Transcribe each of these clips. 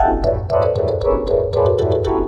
Thank you.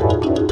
Música